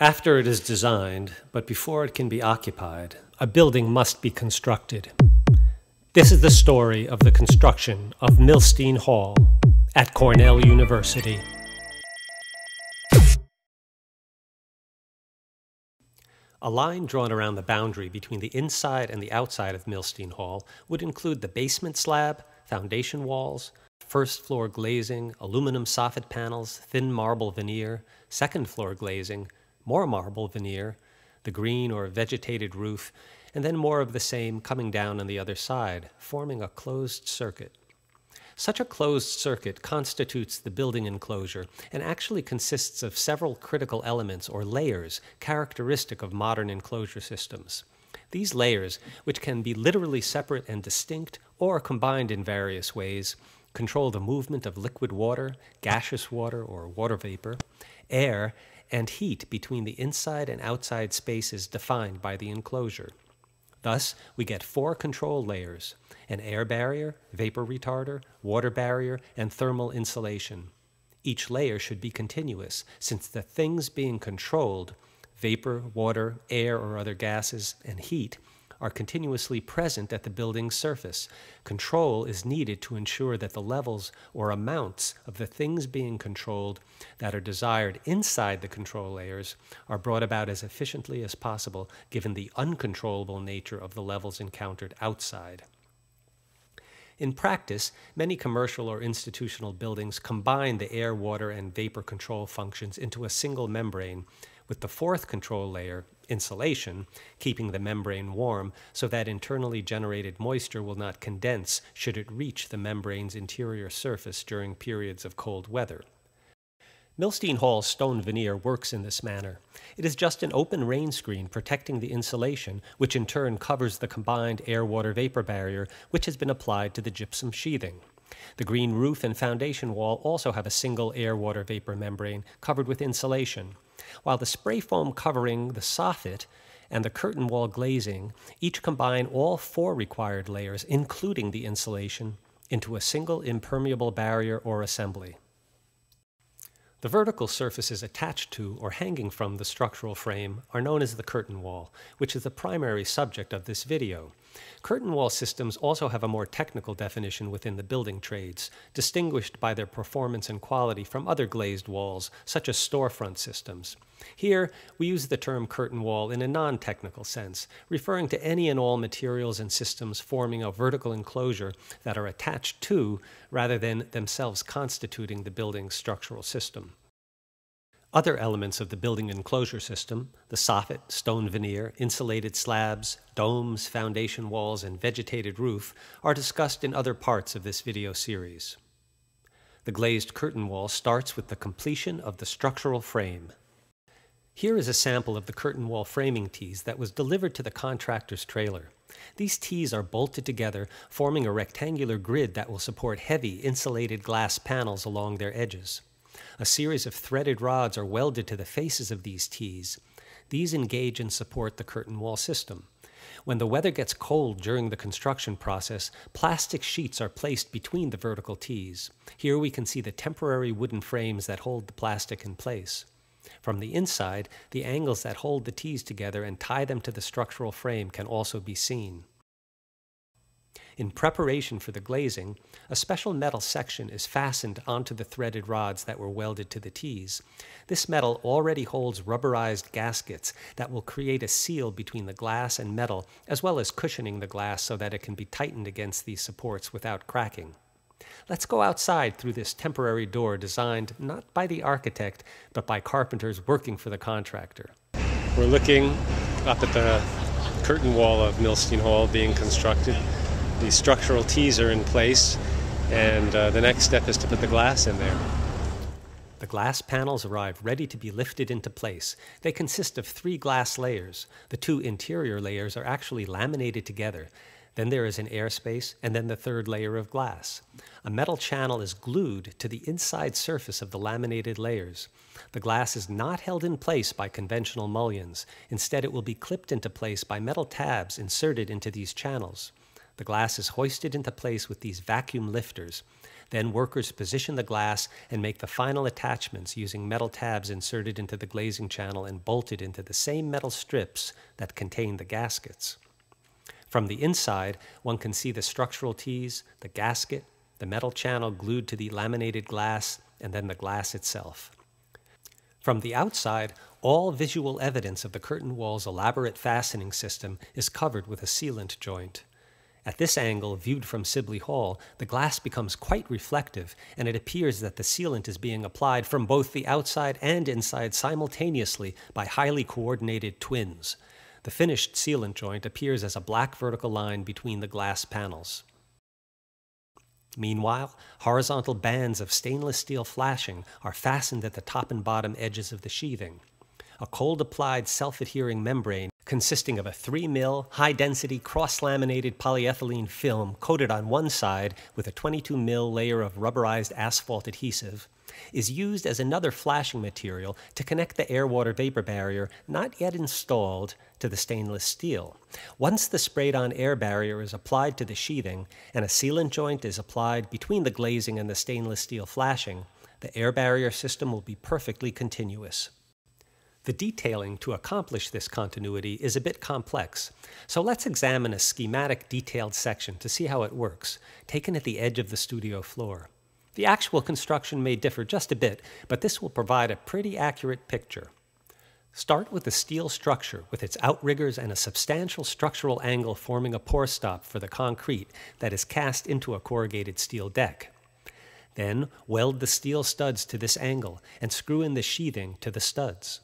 After it is designed, but before it can be occupied, a building must be constructed. This is the story of the construction of Milstein Hall at Cornell University. A line drawn around the boundary between the inside and the outside of Milstein Hall would include the basement slab, foundation walls, first floor glazing, aluminum soffit panels, thin marble veneer, second floor glazing, more marble veneer, the green or vegetated roof, and then more of the same coming down on the other side, forming a closed circuit. Such a closed circuit constitutes the building enclosure and actually consists of several critical elements or layers characteristic of modern enclosure systems. These layers, which can be literally separate and distinct or combined in various ways, control the movement of liquid water, gaseous water or water vapor, air, and heat between the inside and outside spaces defined by the enclosure. Thus, we get four control layers an air barrier, vapor retarder, water barrier, and thermal insulation. Each layer should be continuous, since the things being controlled vapor, water, air, or other gases, and heat are continuously present at the building's surface. Control is needed to ensure that the levels or amounts of the things being controlled that are desired inside the control layers are brought about as efficiently as possible given the uncontrollable nature of the levels encountered outside. In practice, many commercial or institutional buildings combine the air, water, and vapor control functions into a single membrane, with the fourth control layer, insulation, keeping the membrane warm so that internally generated moisture will not condense should it reach the membrane's interior surface during periods of cold weather. Milstein Hall's stone veneer works in this manner. It is just an open rain screen protecting the insulation, which in turn covers the combined air water vapor barrier, which has been applied to the gypsum sheathing. The green roof and foundation wall also have a single air water vapor membrane covered with insulation while the spray foam covering the soffit and the curtain wall glazing each combine all four required layers, including the insulation, into a single impermeable barrier or assembly. The vertical surfaces attached to or hanging from the structural frame are known as the curtain wall, which is the primary subject of this video. Curtain wall systems also have a more technical definition within the building trades, distinguished by their performance and quality from other glazed walls, such as storefront systems. Here, we use the term curtain wall in a non technical sense, referring to any and all materials and systems forming a vertical enclosure that are attached to, rather than themselves constituting, the building's structural system. Other elements of the building enclosure system, the soffit, stone veneer, insulated slabs, domes, foundation walls, and vegetated roof, are discussed in other parts of this video series. The glazed curtain wall starts with the completion of the structural frame. Here is a sample of the curtain wall framing tees that was delivered to the contractor's trailer. These tees are bolted together, forming a rectangular grid that will support heavy insulated glass panels along their edges. A series of threaded rods are welded to the faces of these tees. These engage and support the curtain wall system. When the weather gets cold during the construction process, plastic sheets are placed between the vertical tees. Here we can see the temporary wooden frames that hold the plastic in place. From the inside, the angles that hold the tees together and tie them to the structural frame can also be seen. In preparation for the glazing, a special metal section is fastened onto the threaded rods that were welded to the tees. This metal already holds rubberized gaskets that will create a seal between the glass and metal, as well as cushioning the glass so that it can be tightened against these supports without cracking. Let's go outside through this temporary door designed not by the architect, but by carpenters working for the contractor. We're looking up at the curtain wall of Milstein Hall being constructed the structural tees are in place, and uh, the next step is to put the glass in there. The glass panels arrive ready to be lifted into place. They consist of three glass layers. The two interior layers are actually laminated together. Then there is an airspace, and then the third layer of glass. A metal channel is glued to the inside surface of the laminated layers. The glass is not held in place by conventional mullions. Instead, it will be clipped into place by metal tabs inserted into these channels. The glass is hoisted into place with these vacuum lifters. Then workers position the glass and make the final attachments using metal tabs inserted into the glazing channel and bolted into the same metal strips that contain the gaskets. From the inside, one can see the structural tees, the gasket, the metal channel glued to the laminated glass, and then the glass itself. From the outside, all visual evidence of the curtain wall's elaborate fastening system is covered with a sealant joint. At this angle, viewed from Sibley Hall, the glass becomes quite reflective, and it appears that the sealant is being applied from both the outside and inside simultaneously by highly coordinated twins. The finished sealant joint appears as a black vertical line between the glass panels. Meanwhile, horizontal bands of stainless steel flashing are fastened at the top and bottom edges of the sheathing. A cold applied self adhering membrane consisting of a 3 mil high density cross laminated polyethylene film coated on one side with a 22 mil layer of rubberized asphalt adhesive, is used as another flashing material to connect the air water vapor barrier not yet installed to the stainless steel. Once the sprayed on air barrier is applied to the sheathing and a sealant joint is applied between the glazing and the stainless steel flashing, the air barrier system will be perfectly continuous. The detailing to accomplish this continuity is a bit complex, so let's examine a schematic detailed section to see how it works, taken at the edge of the studio floor. The actual construction may differ just a bit, but this will provide a pretty accurate picture. Start with the steel structure with its outriggers and a substantial structural angle forming a pour stop for the concrete that is cast into a corrugated steel deck. Then weld the steel studs to this angle and screw in the sheathing to the studs.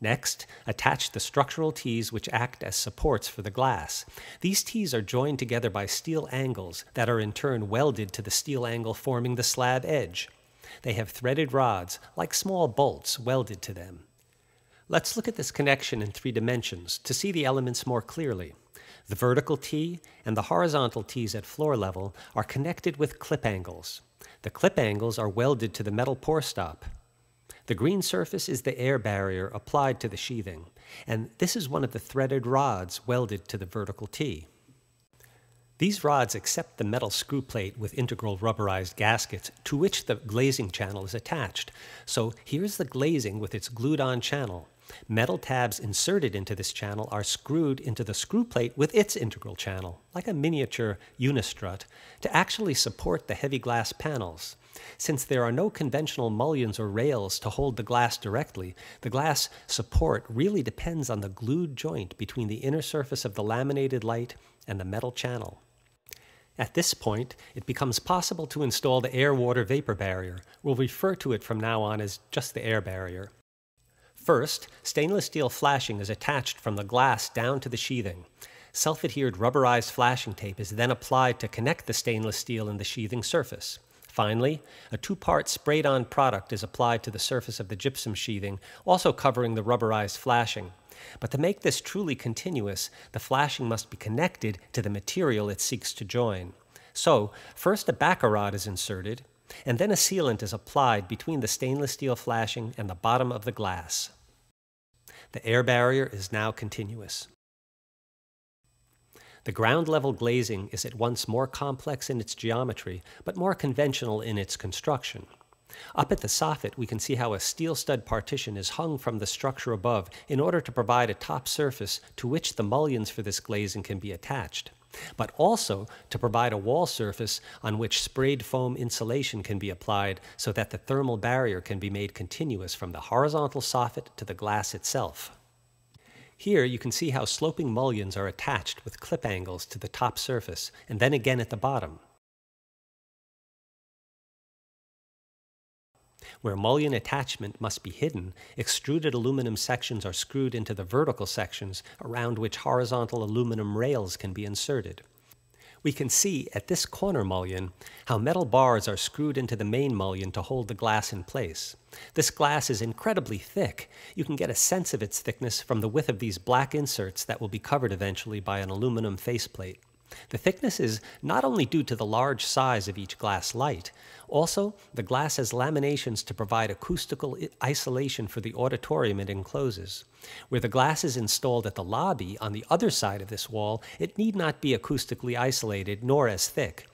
Next, attach the structural tees which act as supports for the glass. These tees are joined together by steel angles that are in turn welded to the steel angle forming the slab edge. They have threaded rods, like small bolts, welded to them. Let's look at this connection in three dimensions to see the elements more clearly. The vertical tee and the horizontal tees at floor level are connected with clip angles. The clip angles are welded to the metal pour stop. The green surface is the air barrier applied to the sheathing, and this is one of the threaded rods welded to the vertical T. These rods accept the metal screw plate with integral rubberized gaskets to which the glazing channel is attached. So here's the glazing with its glued on channel. Metal tabs inserted into this channel are screwed into the screw plate with its integral channel, like a miniature unistrut, to actually support the heavy glass panels. Since there are no conventional mullions or rails to hold the glass directly, the glass support really depends on the glued joint between the inner surface of the laminated light and the metal channel. At this point, it becomes possible to install the air-water vapor barrier. We'll refer to it from now on as just the air barrier. First, stainless steel flashing is attached from the glass down to the sheathing. Self-adhered rubberized flashing tape is then applied to connect the stainless steel and the sheathing surface. Finally, a two-part sprayed-on product is applied to the surface of the gypsum sheathing, also covering the rubberized flashing. But to make this truly continuous, the flashing must be connected to the material it seeks to join. So, first a backer rod is inserted, and then a sealant is applied between the stainless steel flashing and the bottom of the glass. The air barrier is now continuous. The ground level glazing is at once more complex in its geometry, but more conventional in its construction. Up at the soffit, we can see how a steel stud partition is hung from the structure above in order to provide a top surface to which the mullions for this glazing can be attached, but also to provide a wall surface on which sprayed foam insulation can be applied so that the thermal barrier can be made continuous from the horizontal soffit to the glass itself. Here you can see how sloping mullions are attached with clip angles to the top surface and then again at the bottom. Where mullion attachment must be hidden, extruded aluminum sections are screwed into the vertical sections around which horizontal aluminum rails can be inserted. We can see at this corner mullion how metal bars are screwed into the main mullion to hold the glass in place. This glass is incredibly thick. You can get a sense of its thickness from the width of these black inserts that will be covered eventually by an aluminum faceplate. The thickness is not only due to the large size of each glass light, also the glass has laminations to provide acoustical isolation for the auditorium it encloses. Where the glass is installed at the lobby on the other side of this wall, it need not be acoustically isolated nor as thick.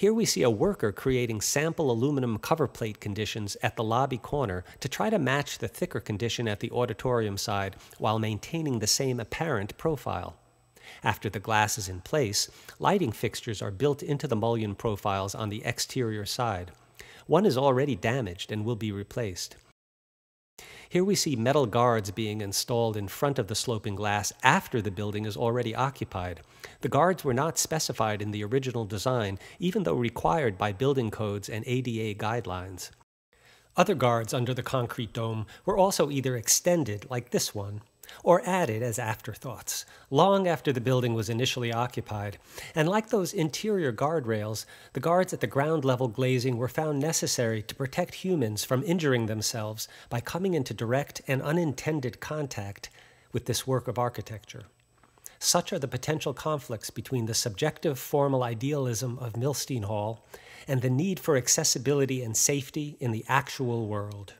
Here we see a worker creating sample aluminum cover plate conditions at the lobby corner to try to match the thicker condition at the auditorium side while maintaining the same apparent profile. After the glass is in place, lighting fixtures are built into the mullion profiles on the exterior side. One is already damaged and will be replaced. Here we see metal guards being installed in front of the sloping glass after the building is already occupied. The guards were not specified in the original design, even though required by building codes and ADA guidelines. Other guards under the concrete dome were also either extended, like this one, or added as afterthoughts, long after the building was initially occupied. And like those interior guardrails, the guards at the ground level glazing were found necessary to protect humans from injuring themselves by coming into direct and unintended contact with this work of architecture. Such are the potential conflicts between the subjective formal idealism of Milstein Hall and the need for accessibility and safety in the actual world.